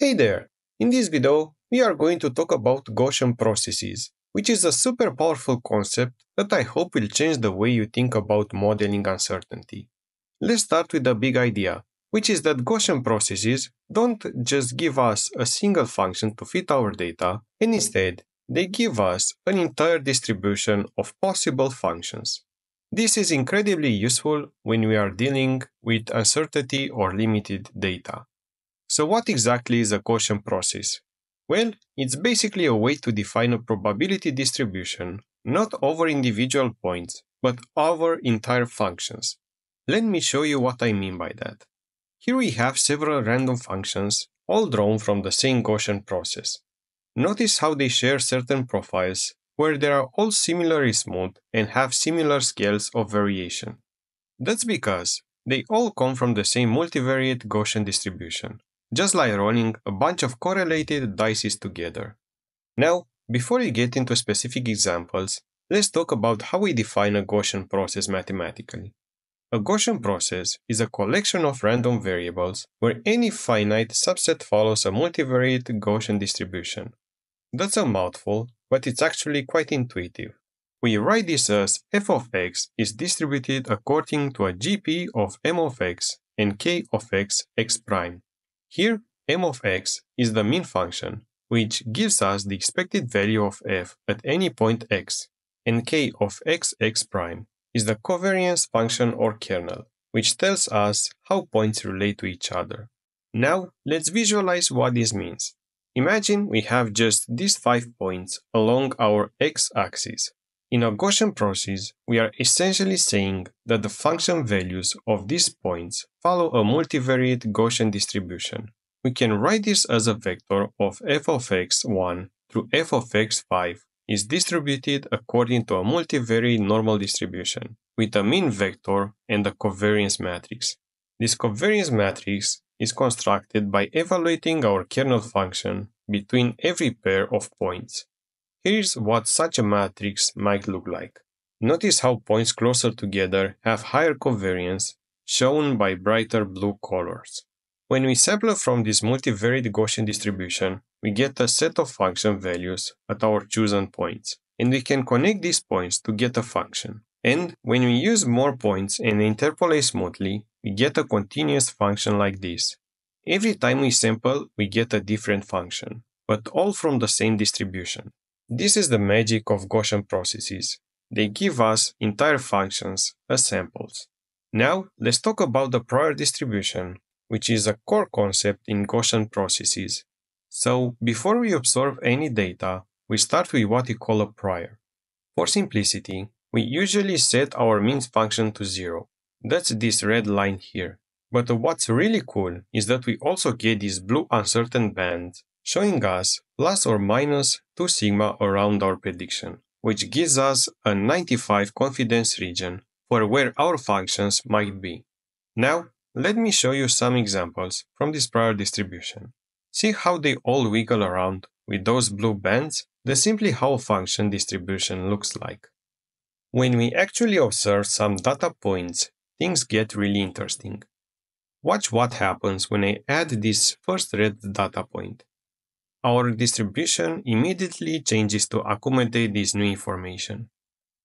Hey there! In this video, we are going to talk about Gaussian processes, which is a super powerful concept that I hope will change the way you think about modeling uncertainty. Let's start with the big idea, which is that Gaussian processes don't just give us a single function to fit our data, and instead, they give us an entire distribution of possible functions. This is incredibly useful when we are dealing with uncertainty or limited data. So what exactly is a Gaussian process? Well, it's basically a way to define a probability distribution, not over individual points, but over entire functions. Let me show you what I mean by that. Here we have several random functions, all drawn from the same Gaussian process. Notice how they share certain profiles, where they are all similarly smooth and have similar scales of variation. That's because they all come from the same multivariate Gaussian distribution just like rolling a bunch of correlated dices together. Now, before we get into specific examples, let's talk about how we define a Gaussian process mathematically. A Gaussian process is a collection of random variables where any finite subset follows a multivariate Gaussian distribution. That's a mouthful, but it's actually quite intuitive. We write this as f of x is distributed according to a gp of m of x and k of x x prime. Here, m of x is the mean function, which gives us the expected value of f at any point x, and k of x x prime is the covariance function or kernel, which tells us how points relate to each other. Now, let's visualize what this means. Imagine we have just these five points along our x-axis. In a Gaussian process, we are essentially saying that the function values of these points follow a multivariate Gaussian distribution. We can write this as a vector of f of x1 through f of x5 is distributed according to a multivariate normal distribution with a mean vector and a covariance matrix. This covariance matrix is constructed by evaluating our kernel function between every pair of points Here's what such a matrix might look like. Notice how points closer together have higher covariance, shown by brighter blue colors. When we sample from this multivariate Gaussian distribution, we get a set of function values at our chosen points, and we can connect these points to get a function. And when we use more points and interpolate smoothly, we get a continuous function like this. Every time we sample, we get a different function, but all from the same distribution. This is the magic of Gaussian processes. They give us entire functions as samples. Now, let's talk about the prior distribution, which is a core concept in Gaussian processes. So, before we observe any data, we start with what we call a prior. For simplicity, we usually set our means function to zero. That's this red line here. But what's really cool is that we also get this blue uncertain band showing us plus or minus 2 sigma around our prediction, which gives us a 95 confidence region for where our functions might be. Now, let me show you some examples from this prior distribution. See how they all wiggle around with those blue bands? That's simply how a function distribution looks like. When we actually observe some data points, things get really interesting. Watch what happens when I add this first red data point our distribution immediately changes to accommodate this new information.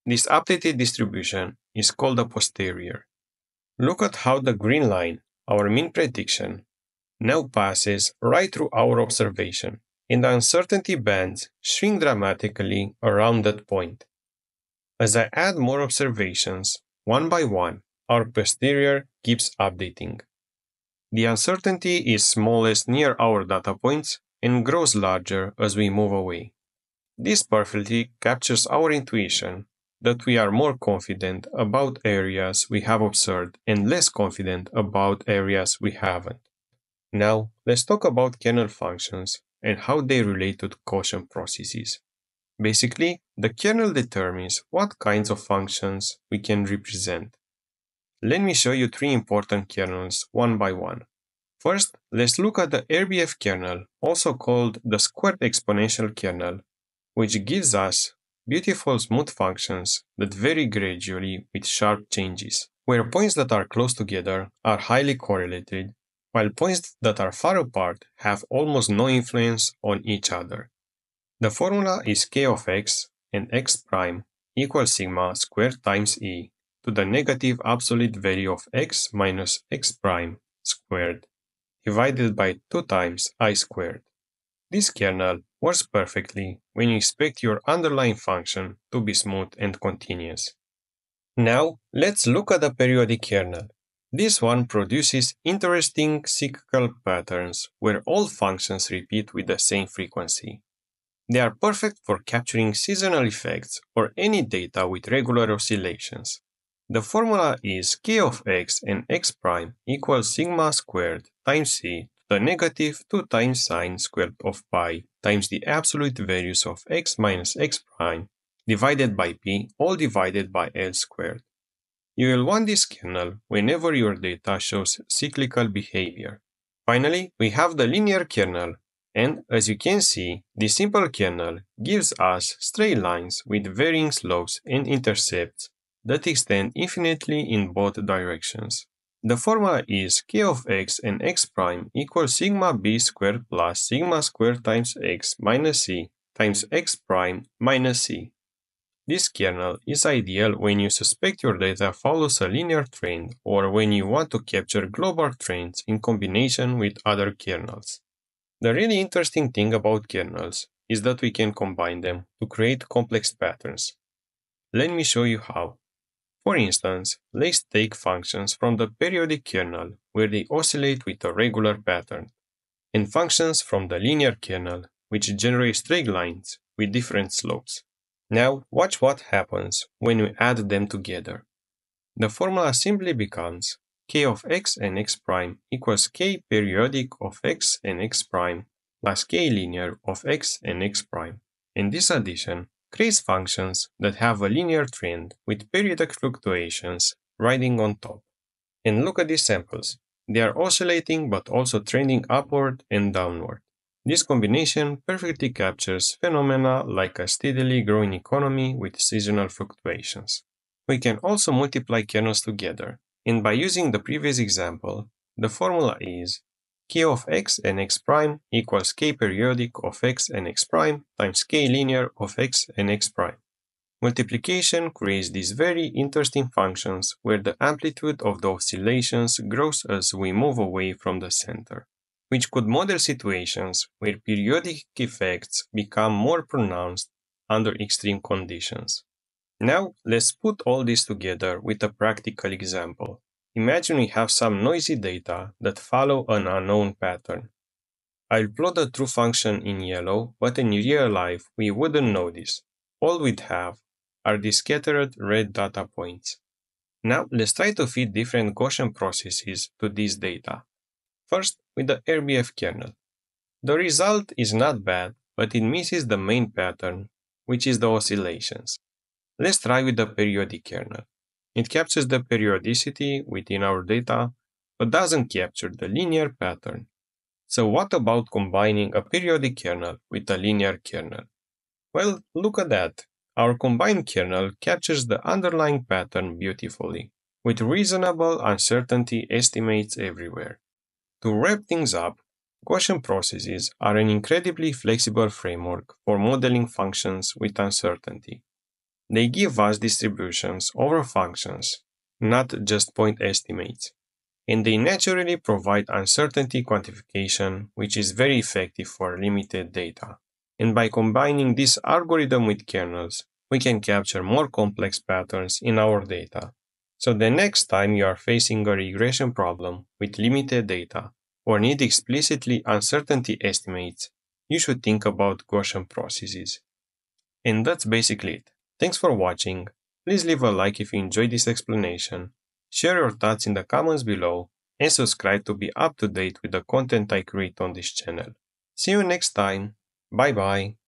This updated distribution is called a posterior. Look at how the green line, our mean prediction, now passes right through our observation, and the uncertainty bands shrink dramatically around that point. As I add more observations, one by one, our posterior keeps updating. The uncertainty is smallest near our data points and grows larger as we move away. This perfectly captures our intuition that we are more confident about areas we have observed and less confident about areas we haven't. Now, let's talk about kernel functions and how they relate to Gaussian processes. Basically, the kernel determines what kinds of functions we can represent. Let me show you three important kernels one by one. First, let's look at the RBF kernel, also called the squared exponential kernel, which gives us beautiful smooth functions that vary gradually with sharp changes, where points that are close together are highly correlated, while points that are far apart have almost no influence on each other. The formula is k of x and x prime equals sigma squared times e to the negative absolute value of x minus x prime squared divided by 2 times i squared. This kernel works perfectly when you expect your underlying function to be smooth and continuous. Now, let's look at the periodic kernel. This one produces interesting cyclical patterns where all functions repeat with the same frequency. They are perfect for capturing seasonal effects or any data with regular oscillations. The formula is k of x and x prime equals sigma squared times c to the negative 2 times sine squared of pi times the absolute values of x minus x prime divided by p all divided by l squared. You will want this kernel whenever your data shows cyclical behavior. Finally, we have the linear kernel and as you can see, the simple kernel gives us straight lines with varying slopes and intercepts that extend infinitely in both directions. The formula is k of x and x prime equals sigma b squared plus sigma squared times x minus c times x prime minus c. This kernel is ideal when you suspect your data follows a linear trend or when you want to capture global trends in combination with other kernels. The really interesting thing about kernels is that we can combine them to create complex patterns. Let me show you how. For instance, let's take functions from the periodic kernel where they oscillate with a regular pattern, and functions from the linear kernel which generate straight lines with different slopes. Now watch what happens when we add them together. The formula simply becomes k of x and x prime equals k periodic of x and x prime plus k linear of x and x prime. And this addition creates functions that have a linear trend with periodic fluctuations riding on top. And look at these samples. They are oscillating but also trending upward and downward. This combination perfectly captures phenomena like a steadily growing economy with seasonal fluctuations. We can also multiply kernels together and by using the previous example, the formula is k of x and x prime equals k periodic of x and x prime times k linear of x and x prime. Multiplication creates these very interesting functions where the amplitude of the oscillations grows as we move away from the center, which could model situations where periodic effects become more pronounced under extreme conditions. Now, let's put all this together with a practical example. Imagine we have some noisy data that follow an unknown pattern. I'll plot the true function in yellow, but in real life we wouldn't know this. All we'd have are the scattered red data points. Now let's try to fit different Gaussian processes to this data. First, with the RBF kernel. The result is not bad, but it misses the main pattern, which is the oscillations. Let's try with the periodic kernel. It captures the periodicity within our data, but doesn't capture the linear pattern. So what about combining a periodic kernel with a linear kernel? Well, look at that. Our combined kernel captures the underlying pattern beautifully, with reasonable uncertainty estimates everywhere. To wrap things up, Gaussian processes are an incredibly flexible framework for modeling functions with uncertainty. They give us distributions over functions, not just point estimates. And they naturally provide uncertainty quantification, which is very effective for limited data. And by combining this algorithm with kernels, we can capture more complex patterns in our data. So the next time you are facing a regression problem with limited data or need explicitly uncertainty estimates, you should think about Gaussian processes. And that's basically it. Thanks for watching. Please leave a like if you enjoyed this explanation, share your thoughts in the comments below, and subscribe to be up to date with the content I create on this channel. See you next time. Bye bye.